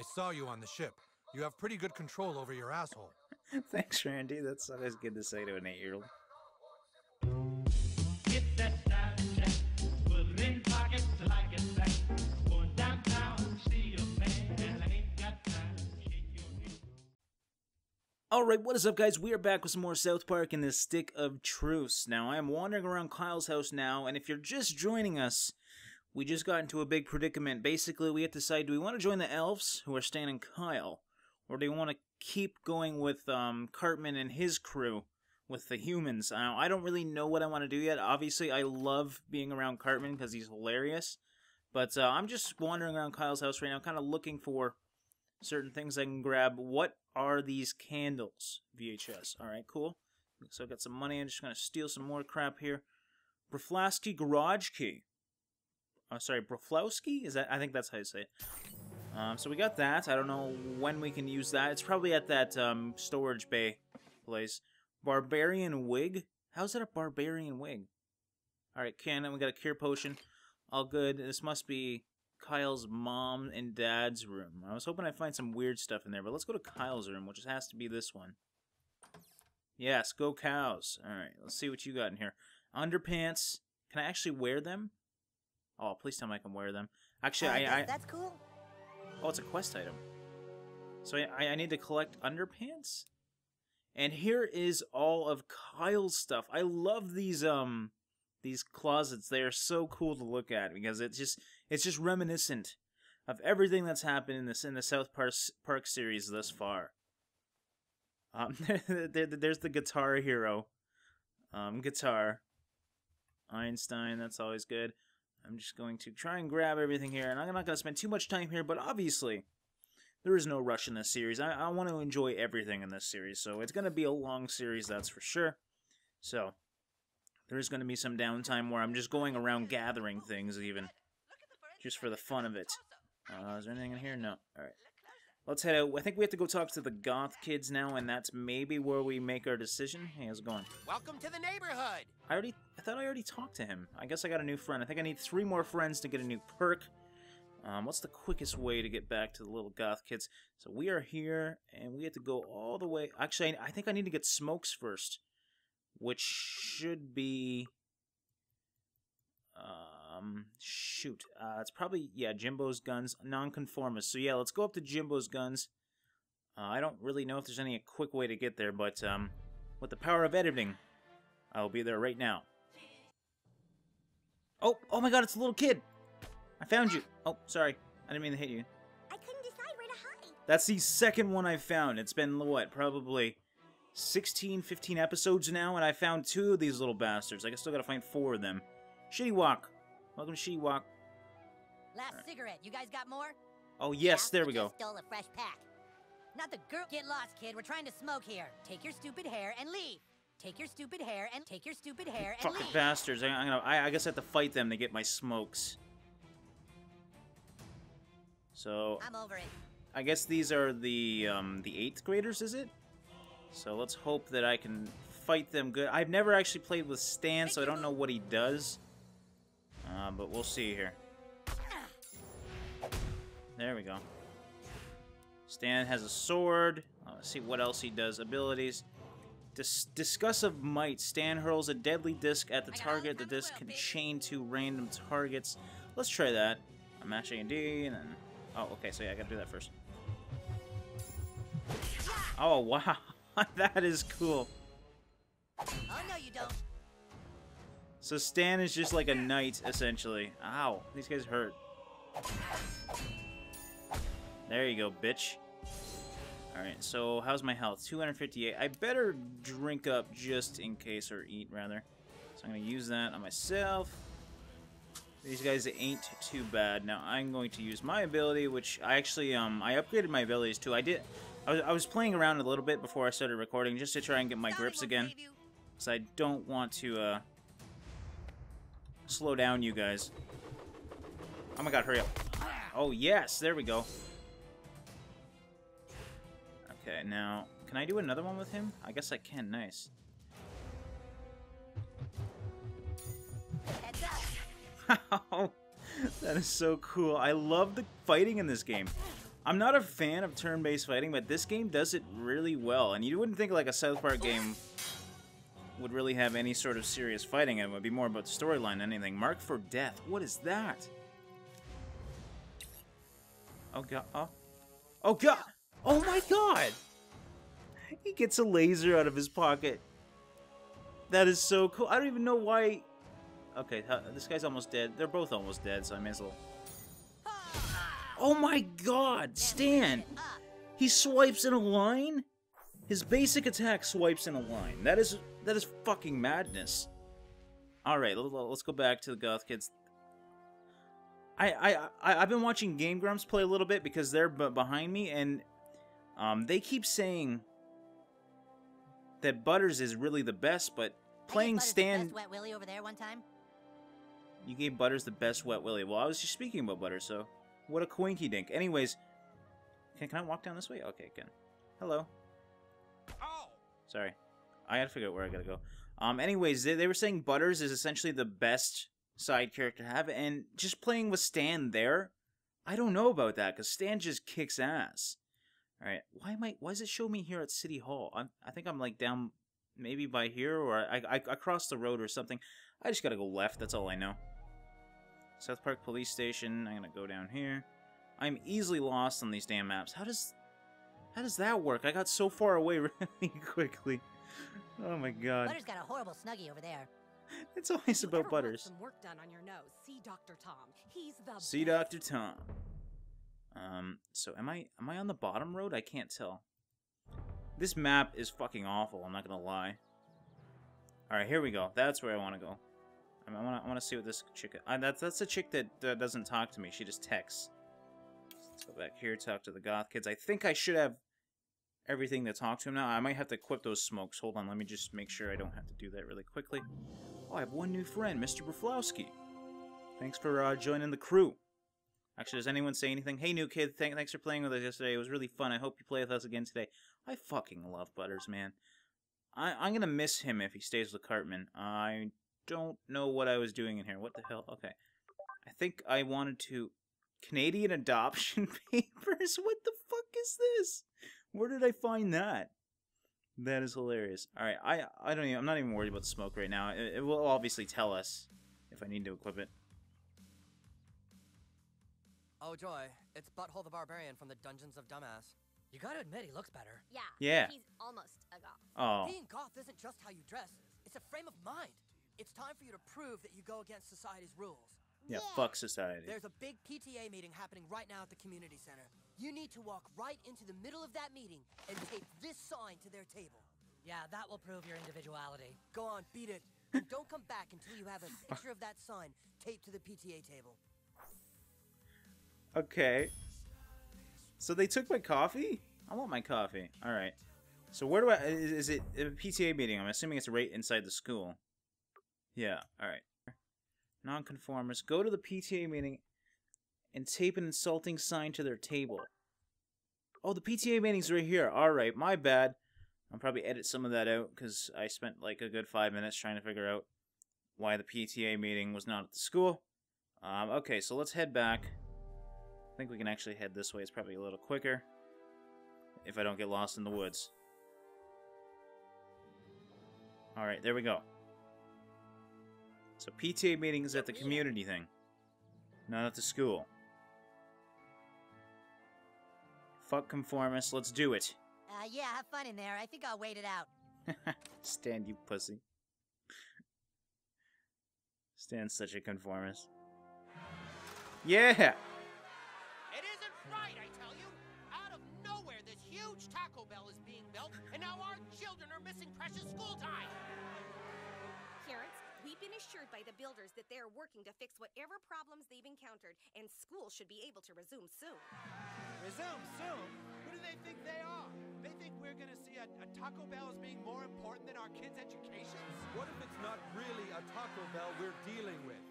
I saw you on the ship. You have pretty good control over your asshole. Thanks, Randy. That's always good to say to an eight-year-old. Get that style check. Put it in pockets like it's back. Going downtown, see a man. I ain't got time to shake your hand. Alright, what is up, guys? We are back with some more South Park in the Stick of Truth. Now, I am wandering around Kyle's house now, and if you're just joining us, we just got into a big predicament. Basically, we have to decide do we want to join the elves, who are Stan and Kyle, or do we want to keep going with um, Cartman and his crew, with the humans? Now, I don't really know what I want to do yet. Obviously, I love being around Cartman because he's hilarious, but uh, I'm just wandering around Kyle's house right now, kind of looking for certain things I can grab. What are these candles? VHS. All right, cool. So I've got some money. I'm just gonna steal some more crap here. Broflovski garage key. Oh, sorry, Broflovski? Is that? I think that's how you say it. Um, so we got that. I don't know when we can use that. It's probably at that um, storage bay place. Barbarian wig. How's that a barbarian wig? All right, cannon. We got a cure potion. All good. This must be Kyle's mom and dad's room. I was hoping I'd find some weird stuff in there, but let's go to Kyle's room, which has to be this one. Yes, go cows. All right, let's see what you got in here. Underpants. Can I actually wear them? Oh, please tell me I can wear them. Actually, Uh, I, I that's cool. oh, it's a quest item. So I, I need to collect underpants. And here is all of Kyle's stuff. I love these um these closets. They are so cool to look at because it's just it's just reminiscent of everything that's happened in this in the South Park, Park series thus far. Um, there's the Guitar Hero, um, guitar. Einstein, that's always good. I'm just going to try and grab everything here, and I'm not going to spend too much time here, but obviously, there is no rush in this series. I, I want to enjoy everything in this series, so it's going to be a long series, that's for sure. So, there's going to be some downtime where I'm just going around gathering things, even, just for the fun of it. Uh, is there anything in here? No. Alright. Let's head out. I think we have to go talk to the goth kids now, and that's maybe where we make our decision. Hey, how's it going? Welcome to the neighborhood. I already, I thought I already talked to him. I guess I got a new friend. I think I need three more friends to get a new perk. Um, what's the quickest way to get back to the little goth kids? So we are here, and we have to go all the way. Actually, I, I think I need to get smokes first, which should be. Um, shoot. Uh, it's probably yeah, Jimbo's guns, nonconformist. So yeah, let's go up to Jimbo's guns. Uh, I don't really know if there's any quick way to get there, but um, with the power of editing, I'll be there right now. Oh, oh my god, it's a little kid! I found you! Oh, sorry. I didn't mean to hit you. I couldn't decide where to hide. That's the second one I've found. It's been, what, probably 16, 15 episodes now, and I found two of these little bastards. Like, I still gotta find four of them. Shitty Wok. Welcome to Shitty Wok. Last cigarette. You guys got more? Oh, yes, Yeah, there we go. Stole a fresh pack. Not the girl. Get lost, kid. We're trying to smoke here. Take your stupid hair and leave. Take your stupid hair and take your stupid hair and Fucking leave. bastards. I, I'm gonna, I, I guess I have to fight them to get my smokes. So, I'm over it. I guess these are the um, the eighth graders, is it? So let's hope that I can fight them good. I've never actually played with Stan, so I don't know what he does. Uh, but we'll see here. There we go. Stan has a sword. Uh, let's see what else he does. Abilities. Dis Discus of might. Stan hurls a deadly disc at the target. The all kinds of disc can chain to random targets. Let's try that. I'm mashing a D, and then... Oh, okay, so yeah, I gotta do that first. Oh, wow. that is cool. Oh no, you don't. So Stan is just like a knight, essentially. Ow, these guys hurt. There you go, bitch. Alright, so how's my health? 258. I better drink up just in case, or eat, rather. So I'm going to use that on myself. These guys ain't too bad. Now I'm going to use my ability, which I actually, um, I upgraded my abilities too. I did, I was, I was playing around a little bit before I started recording, just to try and get my grips again. Because I don't want to, uh, slow down you guys. Oh my god, hurry up. Oh, yes, there we go. Okay, now, can I do another one with him? I guess I can, nice. That is so cool. I love the fighting in this game. I'm not a fan of turn-based fighting, but this game does it really well. And you wouldn't think like a South Park game would really have any sort of serious fighting. It would be more about the storyline than anything. Mark for Death. What is that? Oh god. Oh. Oh god. Oh my god. He gets a laser out of his pocket. That is so cool. I don't even know why. Okay, uh, this guy's almost dead. They're both almost dead, so I may as well. Oh my god, Stan! He swipes in a line? His basic attack swipes in a line. That is that is fucking madness. Alright, let's go back to the Goth Kids. I, I, I, I've been watching Game Grumps play a little bit because they're b behind me, and um, they keep saying that Butters is really the best, but playing I gave Butters the Stan... best Wet Willy over there one time. You gave Butters the best Wet Willy. Well, I was just speaking about Butters, so... What a quinky dink. Anyways, can, can I walk down this way? Okay, can. Hello. Oh! Sorry. I gotta figure out where I gotta go. Um, anyways, they, they were saying Butters is essentially the best side character to have, and just playing with Stan there, I don't know about that, because Stan just kicks ass. Alright, why am I, why does it show me here at City Hall? I'm, I think I'm like down maybe by here, or I, I, I crossed the road or something. I just gotta go left, that's all I know. South Park Police Station. I'm gonna go down here. I'm easily lost on these damn maps. How does how does that work? I got so far away really quickly. Oh my god. Butters got a horrible snuggie over there. It's always about Butters. Some work done on your nose. See Dr. Tom. He's the See best. Dr. Tom. Um, so am I am I on the bottom road? I can't tell. This map is fucking awful, I'm not gonna lie. Alright, here we go. That's where I wanna go. I, mean, I wanna I wanna see what this chick uh, that's that's a chick that uh, doesn't talk to me, she just texts. Let's go back here, talk to the goth kids. I think I should have everything to talk to him now. I might have to equip those smokes. Hold on, let me just make sure I don't have to do that really quickly. Oh, I have one new friend, Mr. Broflovski. Thanks for uh, joining the crew. Actually, does anyone say anything? Hey, new kid, th- thanks for playing with us yesterday. It was really fun. I hope you play with us again today. I fucking love Butters, man. I- I'm gonna miss him if he stays with Cartman. I don't know what I was doing in here. What the hell? Okay. I think I wanted to... Canadian adoption papers? What the fuck is this? Where did I find that? That is hilarious. All right, I I don't even, I'm not even worried about the smoke right now. It, it will obviously tell us if I need to equip it. Oh joy, it's Butthole the Barbarian from the Dungeons of Dumbass. You gotta admit, he looks better. Yeah. Yeah. He's almost a goth. Oh, Being goth isn't just how you dress, it's a frame of mind. It's time for you to prove that you go against society's rules. Yeah, fuck society. There's a big PTA meeting happening right now at the community center. You need to walk right into the middle of that meeting and tape this sign to their table. Yeah, that will prove your individuality. Go on, beat it. And don't come back until you have a picture of that sign taped to the PTA table. Okay. So they took my coffee? I want my coffee. All right. So where do I? Is, is it a PTA meeting? I'm assuming it's right inside the school. Yeah. All right. Nonconformists go to the PTA meeting and tape an insulting sign to their table. Oh, the PTA meeting's right here. All right, my bad. I'll probably edit some of that out because I spent like a good five minutes trying to figure out why the PTA meeting was not at the school. Um, okay, so let's head back. I think we can actually head this way. It's probably a little quicker if I don't get lost in the woods. Alright, there we go. So PTA meeting is at the community thing, not at the school. Fuck conformists, let's do it. Uh, yeah, have fun in there. I think I'll wait it out. Stand, you pussy. Stan's such a conformist. Yeah! It isn't right, I tell you. Out of nowhere, this huge Taco Bell is being built, and now our children are missing precious school time. Parents, we've been assured by the builders that they're working to fix whatever problems they've encountered, and school should be able to resume soon. Resume soon? Who do they think they are? They think we're gonna see a, a Taco Bell as being more important than our kids' educations? What if it's not really a Taco Bell we're dealing with?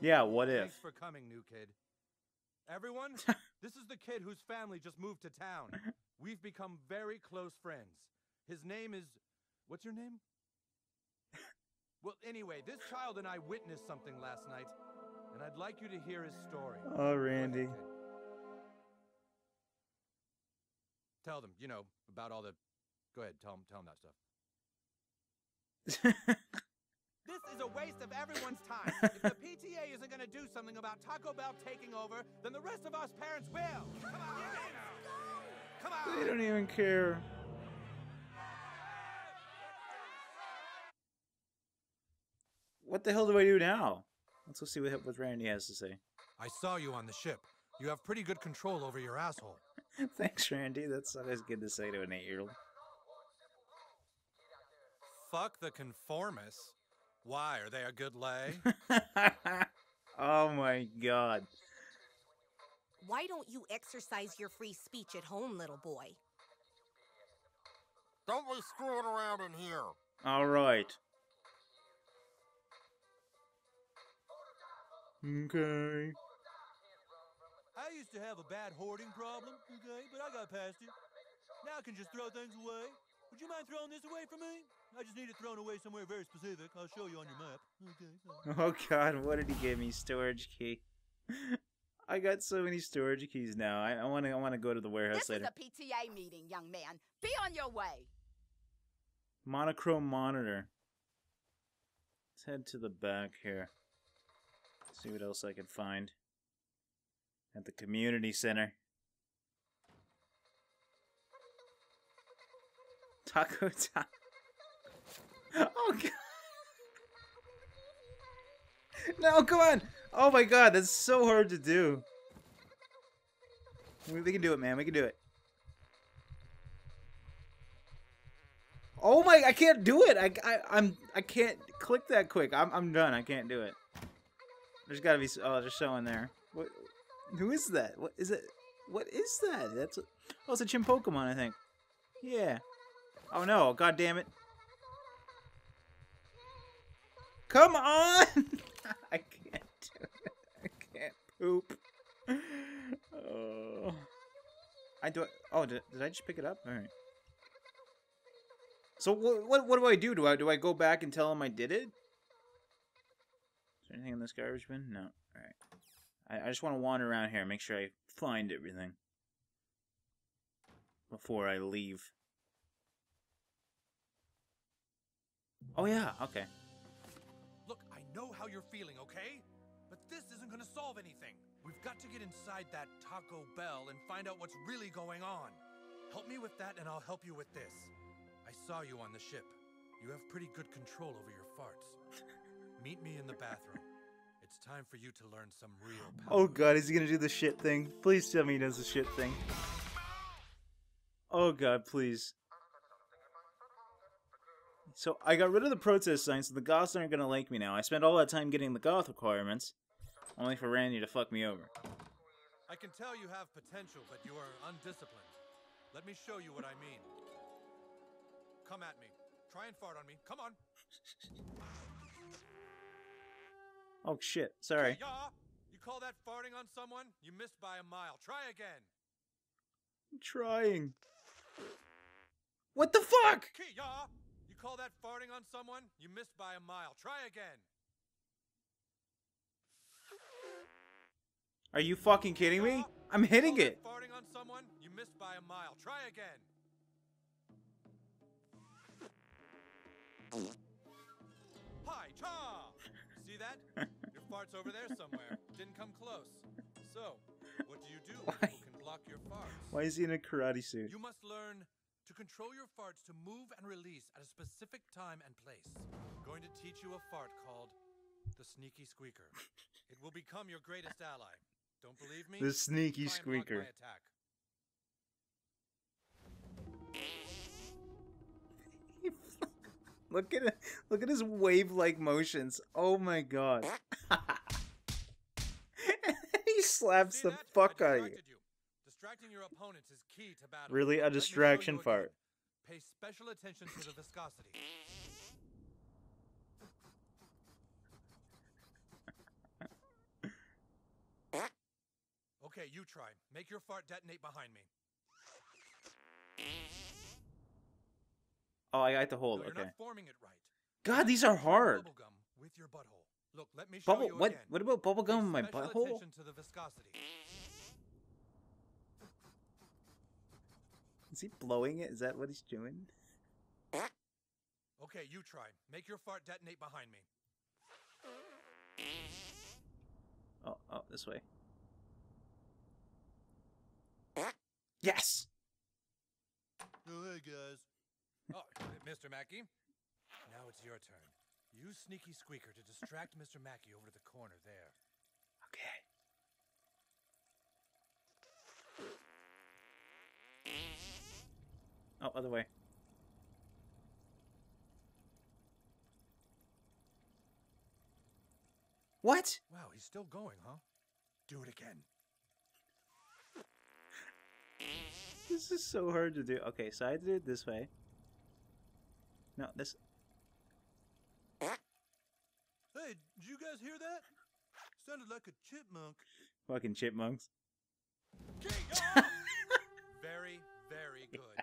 Yeah, what if? Thanks for coming, new kid. Everyone, this is the kid whose family just moved to town. We've become very close friends. His name is. What's your name? Well, anyway, this child and I witnessed something last night, and I'd like you to hear his story. Oh, Randy. Tell them, you know, about all the. Go ahead, tell them, tell them that stuff. this is a waste of everyone's time. if the PTA isn't going to do something about Taco Bell taking over, then the rest of us parents will. Come on, Come on. They don't even care. What the hell do I do now? Let's go see what, what Randy has to say. I saw you on the ship. You have pretty good control over your asshole. Thanks, Randy. That's always good to say to an eight-year-old. Fuck the conformists. Why? Are they a good lay? oh my god. Why don't you exercise your free speech at home, little boy? Don't be screwing around in here. All right. Okay. I used to have a bad hoarding problem, okay, but I got past it. Now I can just throw things away. Would you mind throwing this away for me? I just need it thrown away somewhere very specific. I'll show you on your map. Okay. Oh god, what did he give me? Storage key. I got so many storage keys now. I want to. I want to go to the warehouse This is a PTA meeting, young man. Be on your way. Monochrome monitor. Let's head to the back here. See what else I can find at the community center. Taco time. Oh god. No, come on. Oh my god, that's so hard to do. We, we can do it, man. We can do it. Oh my! I can't do it. I, I I'm I can't click that quick. I'm I'm done. I can't do it. There's got to be. Oh, there's someone there. What? Who is that? What is it? What is that? That's. A, oh, it's a Chimpokomon, I think. Yeah. Oh no! God damn it! Come on! I can't do it. I can't poop. Oh. I do. it. Oh, did, did I just pick it up? All right. So what, what what do I do? Do I do I go back and tell him I did it? There anything in this garbage bin? No. All right. I, I just want to wander around here, make sure I find everything before I leave. Oh yeah. Okay. Look, I know how you're feeling, okay? But this isn't gonna solve anything. We've got to get inside that Taco Bell and find out what's really going on. Help me with that, and I'll help you with this. I saw you on the ship. You have pretty good control over your farts. Meet me in the bathroom. It's time for you to learn some real power. Oh god, is he gonna do the shit thing? Please tell me he does the shit thing. Oh god, please. So I got rid of the protest sign, so the goths aren't gonna like me now. I spent all that time getting the goth requirements, only for Randy to fuck me over. I can tell you have potential, but you are undisciplined. Let me show you what I mean. Come at me. Try and fart on me. Come on. Oh shit, sorry. Yeah. You call that farting on someone? You missed by a mile. Try again. I'm trying. What the fuck? Kia! You call that farting on someone? You missed by a mile. Try again. Are you fucking kidding me? I'm hitting it. farting on someone? You missed by a mile. Try again. Hi, cha! That? Your fart's over there somewhere. Didn't come close. So, what do you do Why? can block your farts? Why is he in a karate suit? You must learn to control your farts to move and release at a specific time and place. I'm going to teach you a fart called the sneaky squeaker. It will become your greatest ally. Don't believe me? The sneaky Try and block squeaker. Look at it. Look at his wave-like motions. Oh my god. he slaps the fuck out of you. you. Distracting your opponents is key to battle. Really, a Let me show distraction fart. Pay special attention to the viscosity. Okay, you try. Make your fart detonate behind me. Oh, I got to hold. No, Okay. not forming it right. God, these are hard. Bubblegum with your butthole. Look, let me show Bubble. you What? again. What about bubble gum in my butthole? to the viscosity. Is he blowing it? Is that what he's doing? Okay, you try. Make your fart detonate behind me. Oh, oh, this way. Yes. Hey, guys. Oh, Mr. Mackey. Now it's your turn. Use Sneaky Squeaker to distract Mr. Mackey over to the corner there. Okay. Oh, other way. What? Wow, he's still going, huh? Do it again. This is so hard to do. Okay, so I did it this way. No, this. Hey, did you guys hear that? Sounded like a chipmunk. Fucking chipmunks. Very, very good.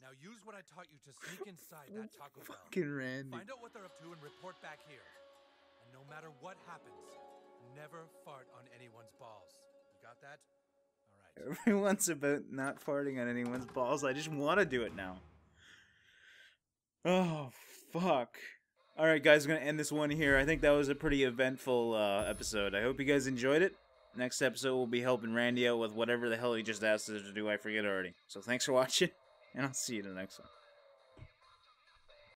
Now use what I taught you to sneak inside that Taco Bell. Fucking Randy. Find out what they're up to and report back here. And no matter what happens, never fart on anyone's balls. You got that? All right. Everyone's about not farting on anyone's balls. I just want to do it now. Oh, fuck. All right, guys, going to end this one here. I think that was a pretty eventful uh, episode. I hope you guys enjoyed it. Next episode, we'll be helping Randy out with whatever the hell he just asked us to do. I forget already. So thanks for watching, and I'll see you in the next one.